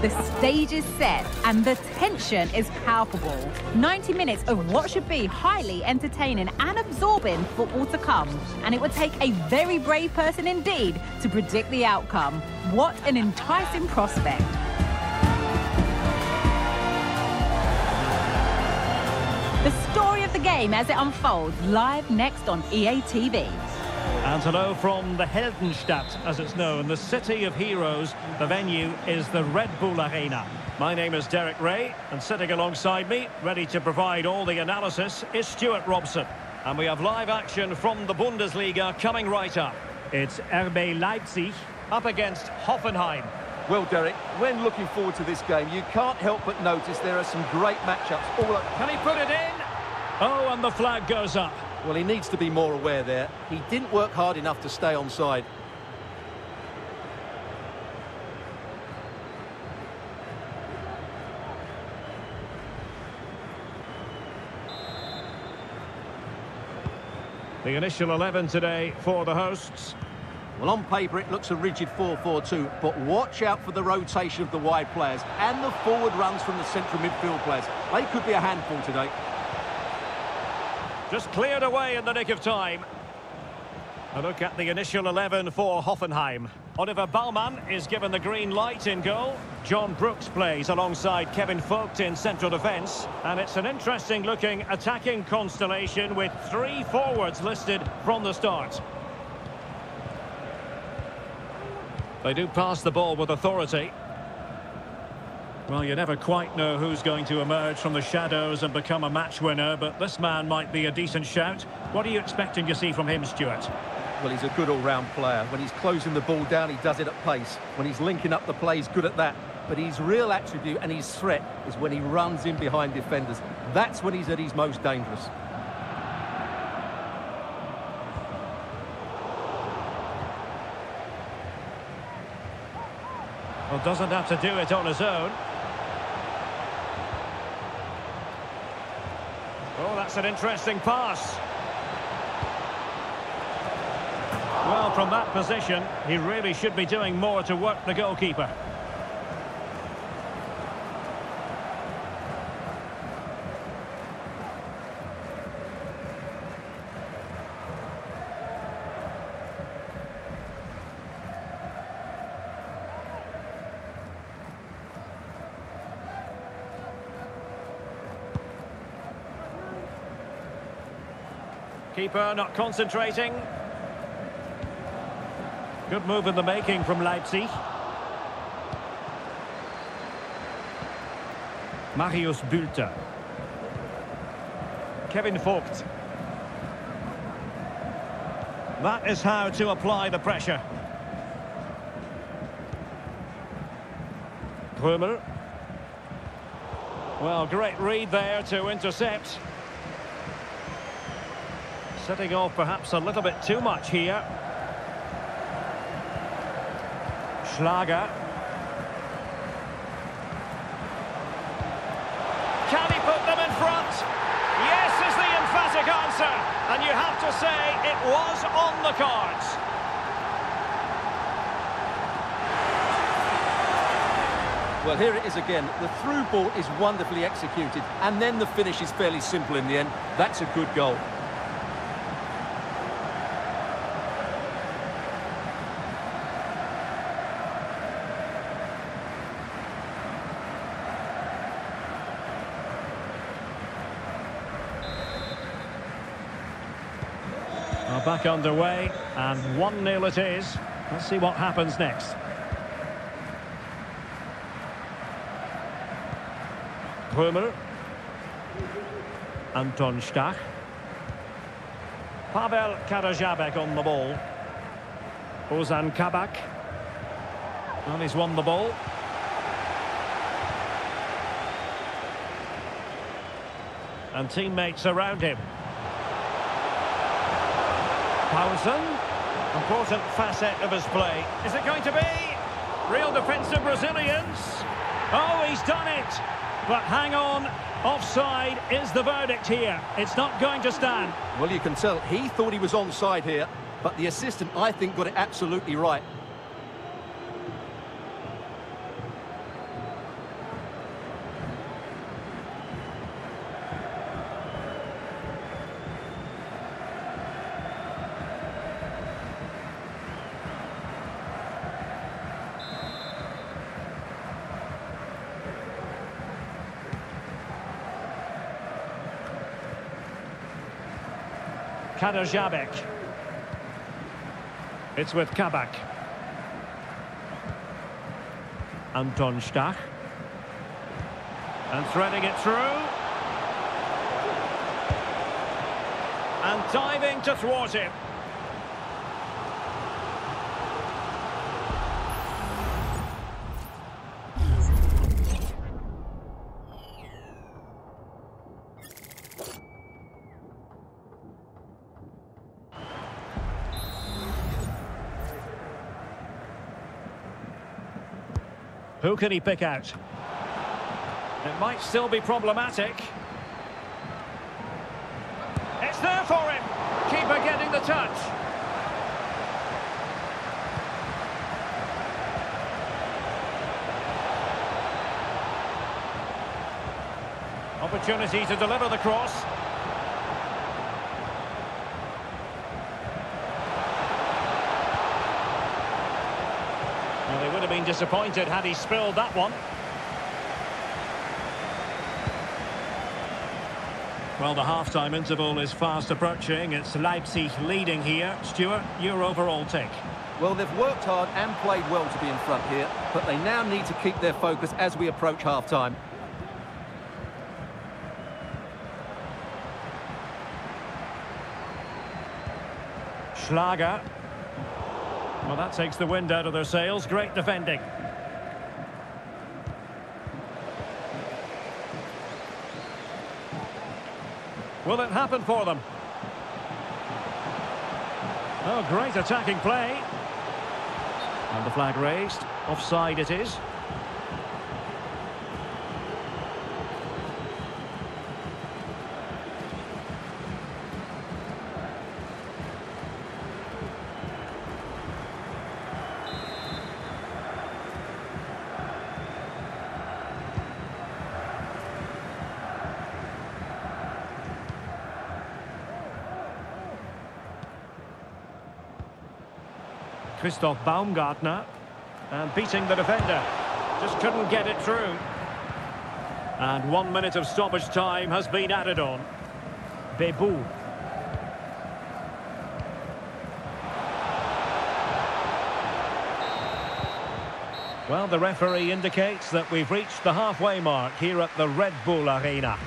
The stage is set and the tension is palpable. 90 minutes of what should be highly entertaining and absorbing football to come. And it would take a very brave person indeed to predict the outcome. What an enticing prospect. The story of the game as it unfolds live next on EA TV. And hello from the Heldenstadt, as it's known, the city of heroes. The venue is the Red Bull Arena. My name is Derek Ray, and sitting alongside me, ready to provide all the analysis, is Stuart Robson. And we have live action from the Bundesliga coming right up. It's RB Leipzig up against Hoffenheim. Well, Derek, when looking forward to this game, you can't help but notice there are some great matchups. All up. Can he put it in? Oh, and the flag goes up. Well, he needs to be more aware there. He didn't work hard enough to stay onside. The initial 11 today for the hosts. Well, on paper, it looks a rigid 4-4-2, but watch out for the rotation of the wide players and the forward runs from the central midfield players. They could be a handful today. Just cleared away in the nick of time. A look at the initial 11 for Hoffenheim. Oliver Baumann is given the green light in goal. John Brooks plays alongside Kevin Vogt in central defence. And it's an interesting looking attacking constellation with three forwards listed from the start. They do pass the ball with authority. Well, you never quite know who's going to emerge from the shadows and become a match winner, but this man might be a decent shout. What are you expecting to see from him, Stuart? Well, he's a good all-round player. When he's closing the ball down, he does it at pace. When he's linking up the play, he's good at that. But his real attribute and his threat is when he runs in behind defenders. That's when he's at his most dangerous. Well, doesn't have to do it on his own. Oh, that's an interesting pass. Well, from that position, he really should be doing more to work the goalkeeper. Keeper not concentrating. Good move in the making from Leipzig. Marius Bülter. Kevin Vogt. That is how to apply the pressure. Prömel. Well, great read there to intercept. Setting off perhaps a little bit too much here. Schlager. Can he put them in front? Yes is the emphatic answer. And you have to say it was on the cards. Well, here it is again. The through ball is wonderfully executed, and then the finish is fairly simple in the end. That's a good goal. Well, back underway, and 1-0 it is. Let's see what happens next. Prömel. Anton Stach. Pavel Kaderabek on the ball. Ozan Kabak. And he's won the ball. And teammates around him. Poulsen. Important facet of his play. Is it going to be? Real defensive Brazilians. Oh, he's done it. But hang on. Offside is the verdict here. It's not going to stand. Well, you can tell he thought he was onside here, but the assistant, I think, got it absolutely right. Kaderabek. It's with Kabak. Anton Stach. And threading it through. And diving to thwart it. Who can he pick out? It might still be problematic. It's there for him. Keeper getting the touch. Opportunity to deliver the cross. Well, they would have been disappointed had he spilled that one. Well, the half-time interval is fast approaching. It's Leipzig leading here. Stuart, your overall take? Well, they've worked hard and played well to be in front here, but they now need to keep their focus as we approach half-time. Schlager. Well, that takes the wind out of their sails. Great defending. Will it happen for them? Oh, great attacking play. And the flag raised. Offside it is. Christoph Baumgartner. And beating the defender. Just couldn't get it through. And one minute of stoppage time has been added on. Bebou. Well, the referee indicates that we've reached the halfway mark here at the Red Bull Arena.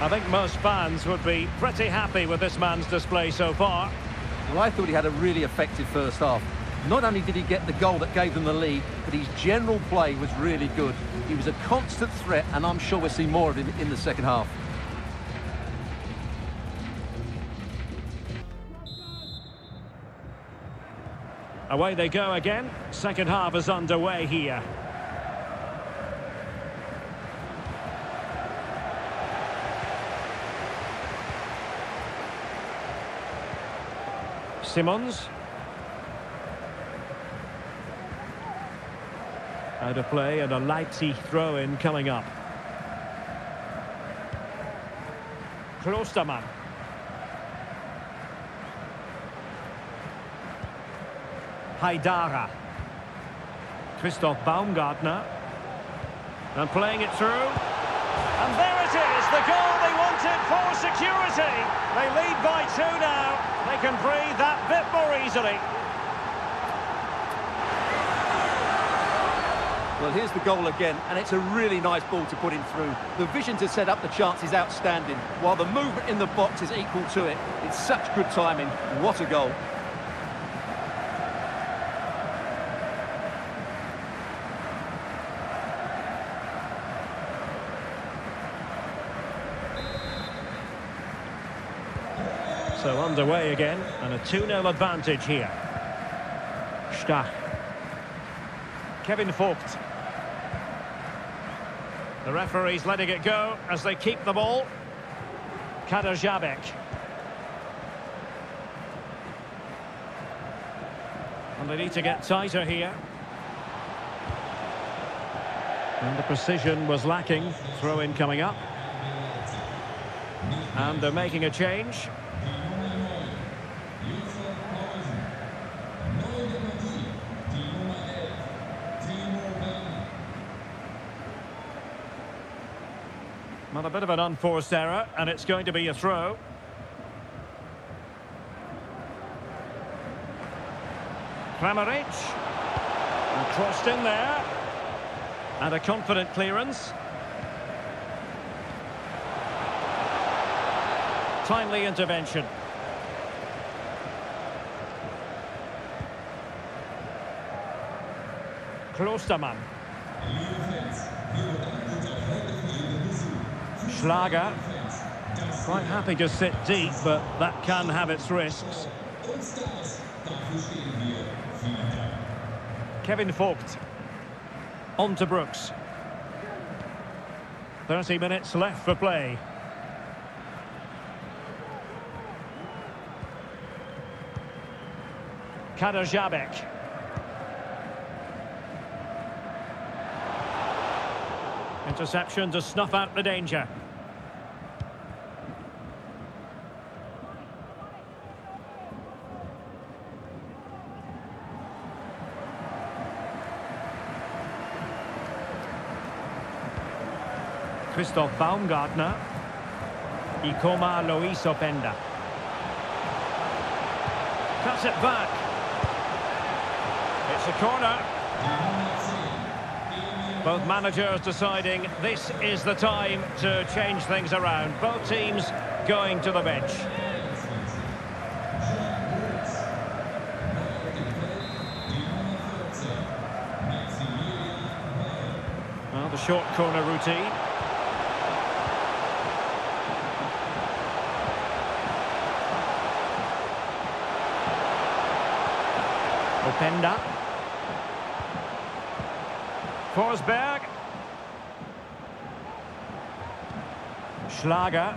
I think most fans would be pretty happy with this man's display so far. Well, I thought he had a really effective first half. Not only did he get the goal that gave them the lead, but his general play was really good. He was a constant threat, and I'm sure we'll see more of him in the second half. Away they go again. Second half is underway here. Simons. Out of play and a Leipzig throw-in coming up. Klostermann. Haidara. Christoph Baumgartner. And playing it through. And there it is, the goal they wanted for security. They lead by two now. They can breathe that bit more easily. Well, here's the goal again, and it's a really nice ball to put him through. The vision to set up the chance is outstanding, while the movement in the box is equal to it. It's such good timing. What a goal. So underway again, and a 2-0 advantage here. Stach. Kevin Vogt. The referee's letting it go as they keep the ball. Kaderabek. And they need to get tighter here. And the precision was lacking. Throw-in coming up. And they're making a change. Well, a bit of an unforced error, and it's going to be a throw. Kramaric. And crossed in there. And a confident clearance. Timely intervention. Klostermann. Schlager. Quite happy to sit deep, but that can have its risks. Kevin Vogt. On to Brooks. 30 minutes left for play. Kaderabek. Interception to snuff out the danger. Christoph Baumgartner. Ikoma Lois Openda. Cuts it back. It's a corner. Both managers deciding this is the time to change things around. Both teams going to the bench. Well, the short corner routine. Openda. Forsberg. Schlager.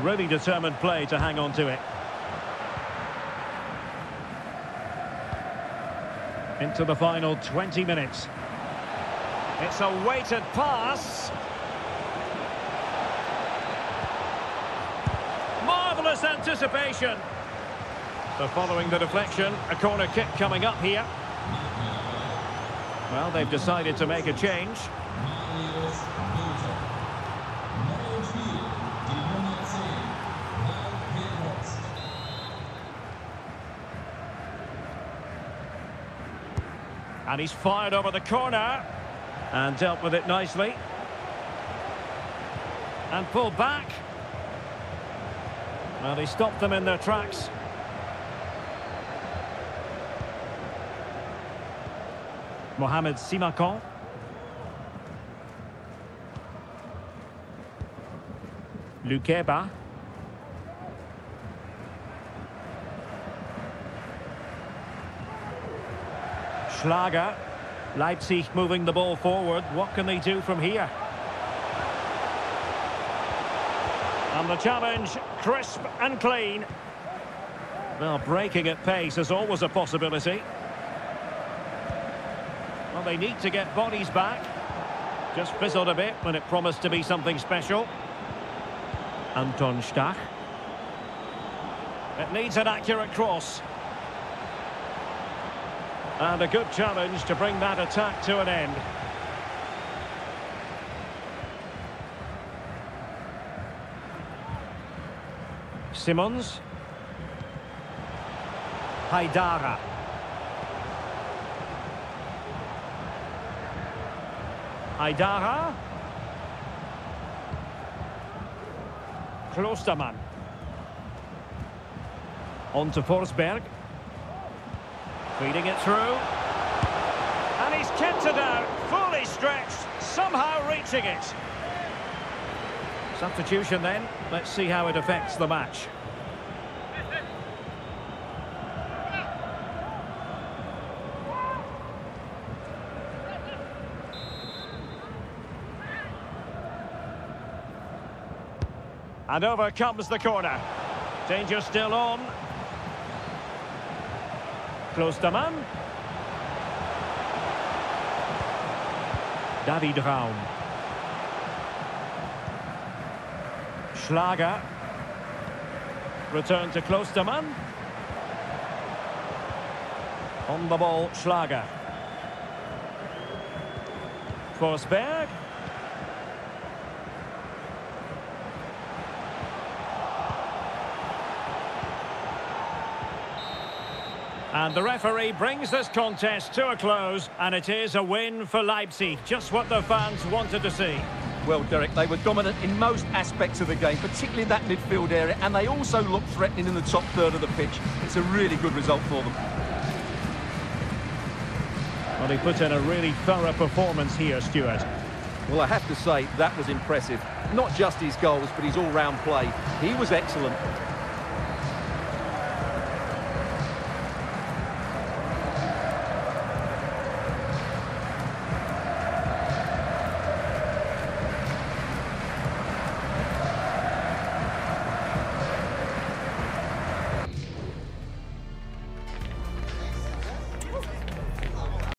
Really determined play to hang on to it. Into the final 20 minutes. It's a weighted pass. Marvellous anticipation. So following the deflection, a corner kick coming up here. Well, they've decided to make a change. And he's fired over the corner and dealt with it nicely. And pulled back. Well, he stopped them in their tracks. Mohamed Simakan. Lukeba. Schlager. Leipzig moving the ball forward. What can they do from here? And the challenge, crisp and clean. Well, breaking at pace is always a possibility. Well, they need to get bodies back. Just fizzled a bit when it promised to be something special. Anton Stach. It needs an accurate cross. And a good challenge to bring that attack to an end. Simons. Haidara. Haidara. Klostermann. On to Forsberg. Feeding it through. And he's kept it out, fully stretched, somehow reaching it. Substitution then. Let's see how it affects the match. And over comes the corner. Danger still on. Klostermann. David Raum. Schlager. Return to Klostermann. On the ball, Schlager. Forsberg. And the referee brings this contest to a close, and it is a win for Leipzig. Just what the fans wanted to see. Well, Derek, they were dominant in most aspects of the game, particularly in that midfield area, and they also looked threatening in the top third of the pitch. It's a really good result for them. Well, he put in a really thorough performance here, Stuart. Well, I have to say, that was impressive. Not just his goals, but his all-round play. He was excellent.